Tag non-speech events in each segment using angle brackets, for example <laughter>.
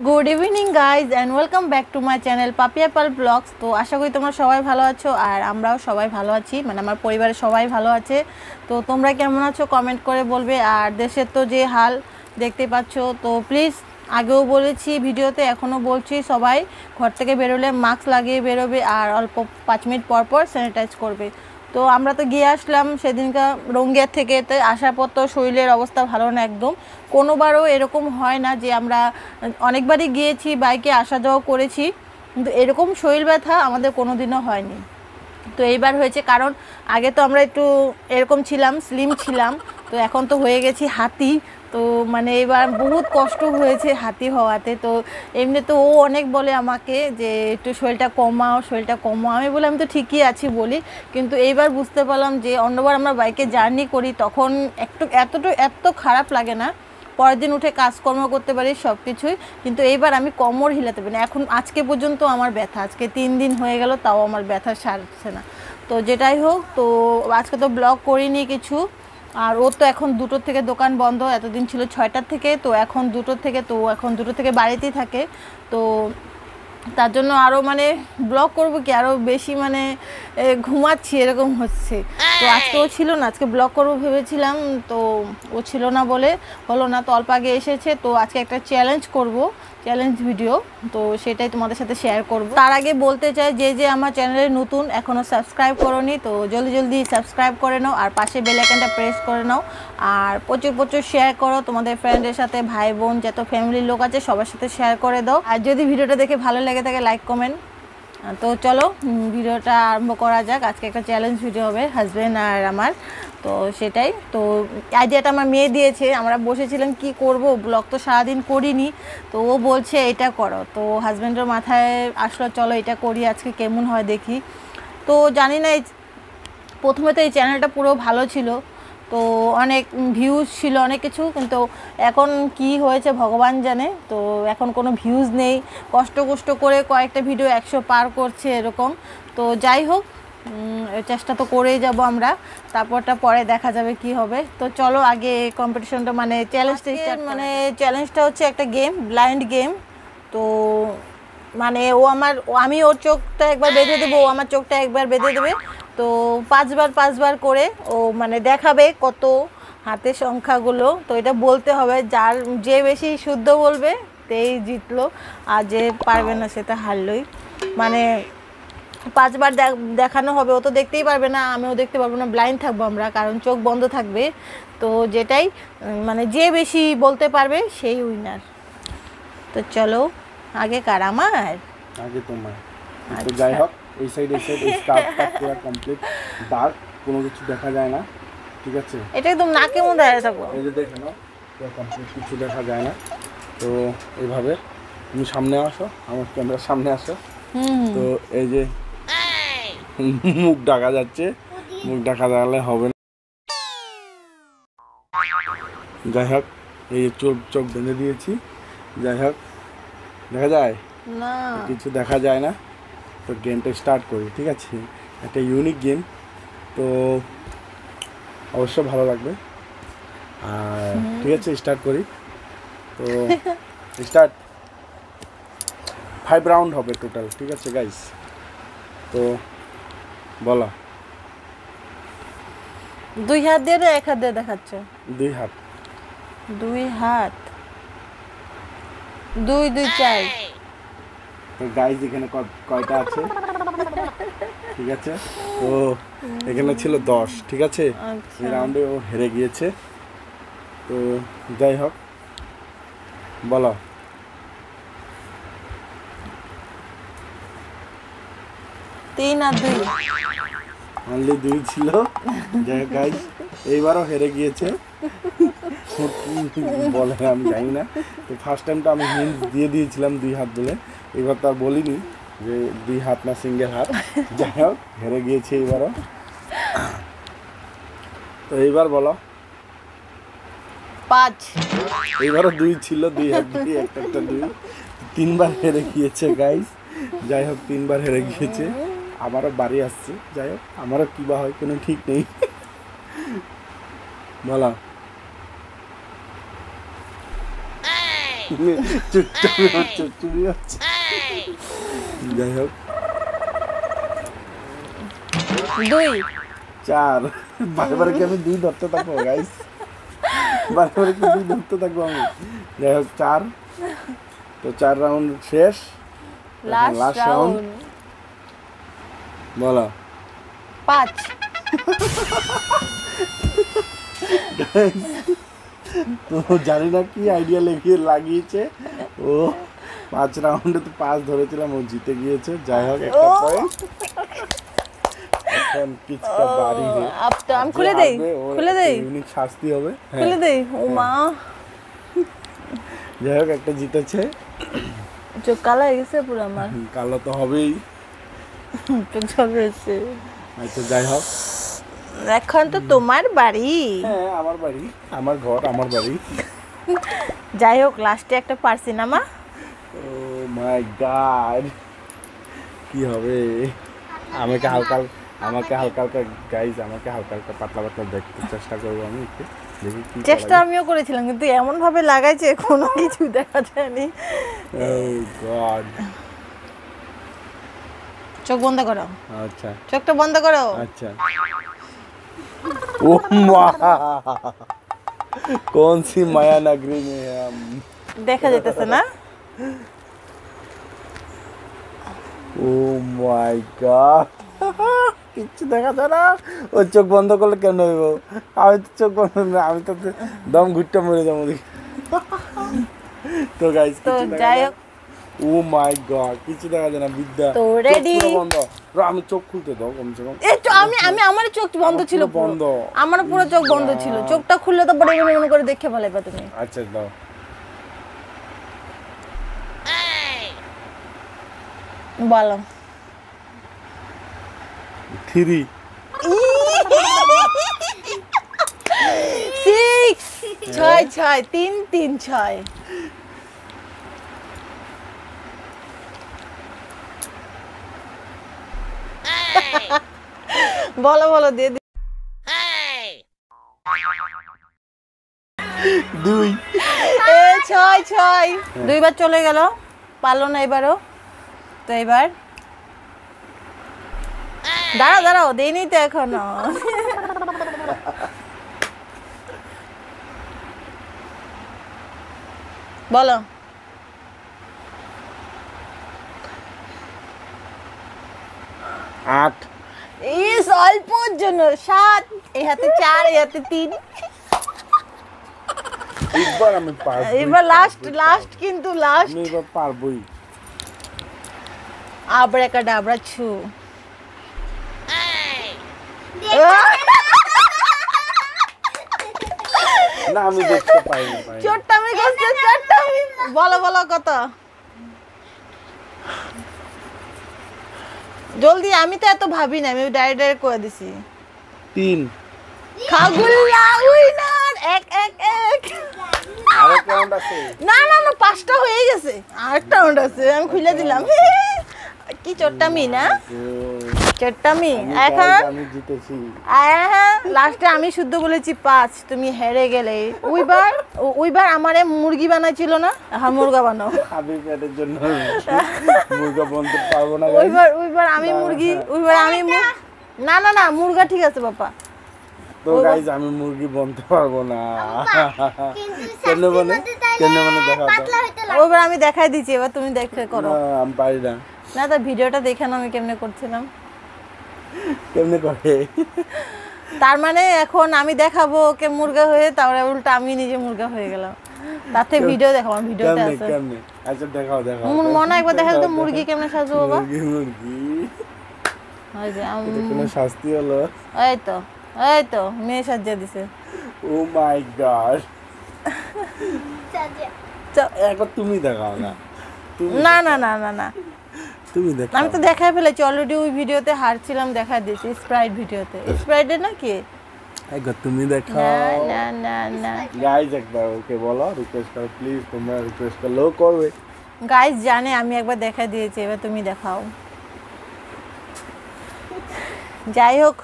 Good evening guys and welcome back to my channel Papiya Pal vlogs তো আশা করি তোমরা সবাই ভালো আছো, আর আমরাও সবাই ভালো আছি মানে আমার পরিবারের সবাই ভালো আছে। তো তোমরা কেমন আছো কমেন্ট করে বলবে, আর দেশের তো যে হাল দেখতে পাচ্ছ, তো প্লিজ আগেও বলেছি, ভিডিওতে এখনও বলছি, সবাই ঘর থেকে বেরোলে মাস্ক লাগিয়ে বেরোবে, আর অল্প পাঁচ মিনিট পর পর স্যানিটাইজ করবে। তো আমরা তো গিয়ে আসলাম সেদিনকার রঙ্গিয়ার থেকে তো আসার পর তো শরীরের অবস্থা ভালো না একদম। কোনোবারও এরকম হয় না যে আমরা অনেকবারই গিয়েছি, বাইকে আসা যাওয়া করেছি, কিন্তু এরকম শরীর ব্যথা আমাদের কোনো দিনও হয়নি। তো এইবার হয়েছে, কারণ আগে তো আমরা একটু এরকম ছিলাম স্লিম ছিলাম তো এখন তো হয়ে গেছি হাতি। তো মানে এবার বহুত কষ্ট হয়েছে হাতি হওয়াতে। তো এমনি তো ও অনেক বলে আমাকে যে, একটু শরীরটা কমাও শরীরটা কমাও। আমি বলে আমি তো ঠিকই আছি বলি। কিন্তু এইবার বুঝতে পারলাম যে, অন্যবার আমরা বাইকে জার্নি করি, তখন একটু এতটুকু এত খারাপ লাগে না। পরের দিন উঠে কাজকর্ম করতে পারি সব কিছুই কিন্তু এইবার আমি কোমর হিলাতে পারি না। এখন আজকে পর্যন্ত আমার ব্যথা, আজকে তিন দিন হয়ে গেল, তাও আমার ব্যথা সারছে না। তো যেটাই হোক, তো আজকে তো ব্লগ করিনি কিছু। আর ওর তো এখন দুটোর থেকে দোকান বন্ধ, এতদিন ছিল ছয়টার থেকে, তো এখন দুটোর থেকে, তো এখন দুটো থেকে বাড়িতেই থাকে। তো তার জন্য আরও মানে ব্লগ করব কি? আরও বেশি মানে ঘুমাচ্ছি, এরকম হচ্ছে। তো আজকে ও ছিল না, আজকে ব্লগ করব ভেবেছিলাম, তো ও ছিল না বলে, হলো না, তো অল্প আগে এসেছে, তো আজকে একটা চ্যালেঞ্জ করব। চ্যালেঞ্জ ভিডিও তো সেটাই তোমাদের সাথে শেয়ার করব। তার আগে বলতে চাই, যে যে আমার চ্যানেলে নতুন এখনও সাবস্ক্রাইব করোনি, তো জলদি জলদি সাবস্ক্রাইব করে নাও, আর পাশে বেল আইকনটা প্রেস করে নাও। আর প্রচুর প্রচুর শেয়ার করো, তোমাদের ফ্রেন্ডের সাথে, ভাই বোন, যত ফ্যামিলির লোক আছে, সবার সাথে শেয়ার করে দাও। আর যদি ভিডিওটা দেখে ভালো লাগে থাকে লাইক কমেন্ট তো চলো ভিডিওটা আরম্ভ করা যাক। আজকে একটা চ্যালেঞ্জ ভিডিও হবে হাজব্যান্ড আর আমার। তো সেটাই। তো আইডিয়াটা আমার মেয়ে দিয়েছে। আমরা বসেছিলাম, কি করব? ব্লগ তো সারাদিন করিনি। তো ও বলছে, এটা করো। তো হাজব্যান্ডের মাথায় আসলো, চলো এটা করি, আজকে কেমন হয় দেখি। তো জানি না প্রথমে তো এই চ্যানেলটা পুরো ভালো ছিল। তো অনেক ভিউজ ছিল, অনেক কিছু, কিন্তু এখন কি হয়েছে ভগবান জানে। তো এখন কোনো ভিউজ নেই। কষ্ট কষ্ট করে কয়েকটা ভিডিও একশো পার করছে এরকম। তো যাই হোক চেষ্টা তো করেই যাব আমরা। তারপরটা পরে দেখা যাবে কি হবে। তো চলো আগে কম্পিটিশনটা মানে চ্যালেঞ্জটা মানে চ্যালেঞ্জটা হচ্ছে একটা গেম ব্লাইন্ড গেম তো মানে ও আমার আমি ওর চোখটা একবার বেঁধে দেবো, ও আমার চোখটা একবার বেঁধে দেবে। তো পাঁচবার পাঁচবার করে ও মানে দেখাবে কত হাতের সংখ্যাগুলো। তো এটা বলতে হবে যার যে বেশি শুদ্ধ বলবে তেই জিতলো আর যে পারবে না সেটা হারলোই। মানে পাঁচবার দেখ- দেখানো হবে ও তো দেখতেই পারবে না আমিও দেখতে পারব না ব্লাইন্ড থাকব আমরা কারণ চোখ বন্ধ থাকবে। তো যেটাই মানে যে বেশি বলতে পারবে সেই উইনার তো চলো আগে কার আমার? আগে তোমার। আচ্ছা। যাই হোক এই সাইড এই সাইড এই স্কার্ফটা পুরো কমপ্লিট ডার্ক কোনো কিছু দেখা যায় না ঠিক আছে? এটা একদম নাকে মধ্যে দাঁড়িয়ে থাকব এই যে দেখে নাও পুরো কমপ্লিট কিছু দেখা যায় না। তো এইভাবে তুমি সামনে আসো আমার ক্যামেরার সামনে আসো। হুম। তো এই যে মুখ ঢাকা যাচ্ছে মুখ ঢাকা দেখালে হবে না। যাই হোক এই যে চোখ চোখ বেঁধে দিয়েছি। যাই হোক দেখা যায়? না। কিছু দেখা যায় না। তো গেমটা স্টার্ট করি ঠিক আছে? একটা ইউনিক গেম তো অবশ্য ভালো লাগবে। আর ঠিক আছে স্টার্ট করি। তো স্টার্ট ফাইভ রাউন্ড হবে টোটাল ঠিক আছে গাইস তো বলো। দুই হাত দিয়ে না এক হাত দিয়ে দেখাচ্ছে? দুই হাত। দুই হাত। দুই দুই চার। তো গাইজ এখানে কয়টা আছে? ঠিক আছে? ও এখানে ছিল দশ ঠিক আছে? আচ্ছা। এই রাউন্ডে ও হেরে গিয়েছে। তো যাই হোক বলো। তিন আর দুই। অনলি দুই ছিল। যাই গাইজ এইবারও হেরে গিয়েছে। বলে আমি জানি না। তো ফার্স্ট টাইমটা আমি হিন্ট দিয়ে দিয়েছিলাম দুই হাত বলে। এবার তো আর বলিনি যে দুই হাত না সিঙ্গেল হাত। যাই হোক হেরে গিয়েছে এইবারও। তো এইবার বলো। পাঁচ। এইবারও দুই ছিল দুই হাত দিয়ে একটা একটা দুই। তিনবার হেরে গিয়েছে গাইস যাই হোক তিনবার হেরে গিয়েছে। আবারও বাড়ি আসছে। যাই হোক আমারও কী বা হয় কোনো ঠিক নেই। বলা চুপচাপ হচ্ছে যাই হোক। দুই। চার। বারে বারে কি আমি দুই ধরতে থাকব গাইস বারে বারে কি দুই ধরতে থাকব আমি? যাই হোক চার। তো চার রাউন্ড শেষ। Last round. বলো। পাঁচ। তো জানি না কি আইডিয়া লেগে লাগিয়েছে। ও পাঁচ রাউন্ডে তো পাঁচ ধরেছিলাম ও জিতে গিয়েছে। যাই হোক একটা পয়েন্ট এখন কিছুটা বাড়ি। আপ তো আমি খুলে দেই খুলে দেই। ইউনিক শাস্তি হবে। হ্যাঁ। খুলে দেই ও মা। যাই হোক একটা জিতেছে। চোখ কালো হয়ে গেছে পুরো আমার। কালো তো হবেই। ঝলসে আচ্ছা যাই হোক। এখন তো তোমার বাড়ি। হ্যাঁ আমার বাড়ি আমার ঘর আমার বাড়ি। যাই হোক লাস্টে একটা পারছি না মা। ও মাই গড কি হবে? আমাকে হালকা আমাকে হালকা হালকা গাইজ আমাকে হালকা হালকা পাতলা পাতলা দেখতে চেষ্টা করব আমি একটু। চেষ্টা আমিও করেছিলাম কিন্তু এমন ভাবে লাগাইছে কোনো কিছু দেখা যায়নি। ও গড চোখ বন্ধ করো। আচ্ছা। চোখটা বন্ধ করো। আচ্ছা। ও মা। কোন সি মায়া নগরী মে হাম দেখা যাইতেছে না? Oh my god. কিচ্ছু দেখা যায় না। ও চোখ বন্ধ করলে কেন হইব? আমি তো চোখ বন্ধ না আমি তো দম ঘুরতে মরে যাব তো গাইস তো যাই হোক ও মাই গড কিছু দেখা যায় না বিদ্যা। তো? পুরো বন্ধ। আমি চোখ খুলতে দাও কমসে কম এই আমি আমি আমার চোখ বন্ধ ছিল। বন্ধ। আমার পুরো চোখ বন্ধ ছিল। চোখটা খুললে তো বড় মনে করে দেখে ফেলাইবা তুমি। আচ্ছা দাও। বলো। থ্রি। সিক্স। ছয় ছয় তিন তিন ছয়। <laughs> বলো বলো দিয়ে দি। দুই। এ ছয় ছয়। দুইবার চলে গেল পারল না এবারও। তো এবার? দাঁড়াও দাঁড়াও দেয়নি তো এখনও। বলো। আট। ইস অল্পর জন্য। সাত এই হাতে চার এই হাতে তিন। একবার আমি পারব এবার লাস্ট লাস্ট কিন্তু লাস্ট আমি এবার পারবোই। আবড়া কা ডাবড়া ছু। না আমি দেখতে পাইনি পাইনি। চোট্টামি করছে চোট্টামি বলো বলো কত জলদি আমি তো এত ভাবি না আমি ডাইরেক্ট ডাইরেক্ট করে দিছি। তিন। খাগুল্লা উইনার এক এক এক। আরেক রাউন্ড আছে। না না না পাঁচটা হয়ে গেছে। আরেকটা রাউন্ড আছে আমি খুলে দিলাম। কি চট্টামি না চট্টামি এখন? আমি জিতেছি। লাস্টে আমি শুদ্ধ বলেছি পাঁচ তুমি হেরে গেলে। ওইবার ওইবার আমারে মুরগি বানাইছিল না? হ্যাঁ মুরগা বানাও। আমি পেটের জন্য মুরগা বলতে পারব না ওইবার ওইবার আমি না, মুরগি। ওইবার আমি না না না মুরগা ঠিক আছে বাবা। তো গাইজ আমি মুরগি বলতে পারব না। কেন বলে? কেন বলে দেখাও তো। ওইবার আমি দেখাই দিচ্ছি এবার তুমি দেখে করো। না, আমি পারি না। না তো ভিডিওটা দেখে না আমি কেমনে করছিলাম। কেমনে করে? তার মানে এখন আমি দেখাবো ওকে মুরগা হয়ে তারপরে উল্টা আমি নিজে মুরগা হয়ে গেলাম। তাতে ভিডিও দেখো আমার ভিডিওতে কেমনে আছে। কেমনে? আচ্ছা দেখাও দেখাও। মোর মনে হয় একবার দেখালে তো মুরগি কেমনে সাজবো বাবা? মুরগি মুরগি। ওই যে আম- কোনো শাস্তি হলো? এই তো এই তো মেয়ে সাজিয়ে দিছে। Oh my god. চ- একবার তুমি দেখাও না। না না না না না। তুমি দেখাও আমি তো দেখাই ফেলেছি অলরেডি ওই ভিডিওতে হারছিলাম দেখা দিয়েছি স্প্রাইট ভিডিওতে। স্প্রাইটের নাকি একবার তুমি না দেখাও। না না না গাইজ একবার ওকে বলো রিকোয়েস্ট করো প্লিজ তোমরা রিকোয়েস্ট করলেও করবে। গাইস জানে আমি একবার দেখা দিয়েছি এবার তুমি দেখাও। যাই হোক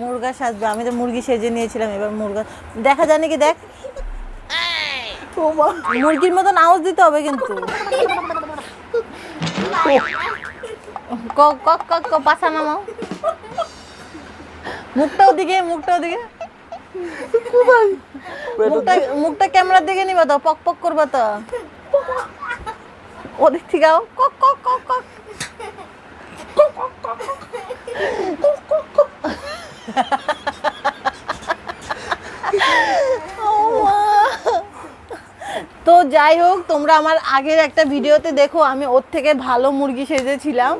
মুরগা সাজবে। আমি তো মুরগি সেজে নিয়েছিলাম এবার মুরগা। দেখা যায় নাকি দেখ। মুরগির মতন আওয়াজ দিতে হবে কিন্তু। <laughs> কক কক কক কক পাছা নামাও। মুখটা ওদিকে মুখটা ওদিকে। মুখটা মুখটা ক্যামেরার দিকে নিবা তো, পক পক করবা তো। ওদিক থেকে কক কক কক কক ও মা। তো যাই হোক তোমরা আমার আগের একটা ভিডিওতে দেখো আমি ওর থেকে ভালো মুরগি সেজেছিলাম।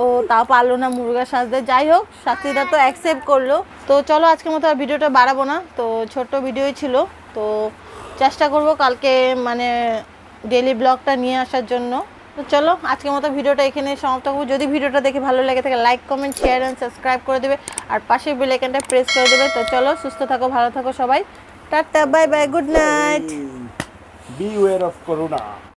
ও তা পারল না মুরগা সাজতে। যাই হোক সাথীরা তো অ্যাকসেপ্ট করল। তো চলো আজকের মতো আর ভিডিওটা বাড়াবো না। তো ছোট্ট ভিডিওই ছিল। তো চেষ্টা করব কালকে মানে ডেলি ব্লগটা নিয়ে আসার জন্য। তো চলো আজকের মতো ভিডিওটা এখানে সমাপ্ত করব। যদি ভিডিওটা দেখে ভালো লেগে থাকে like comment share and subscribe করে দেবে। আর পাশের বেল আইকনটা প্রেস করে দেবে। তো চলো সুস্থ থাকো ভালো থাকো সবাই। Tata bye bye good night beware of corona.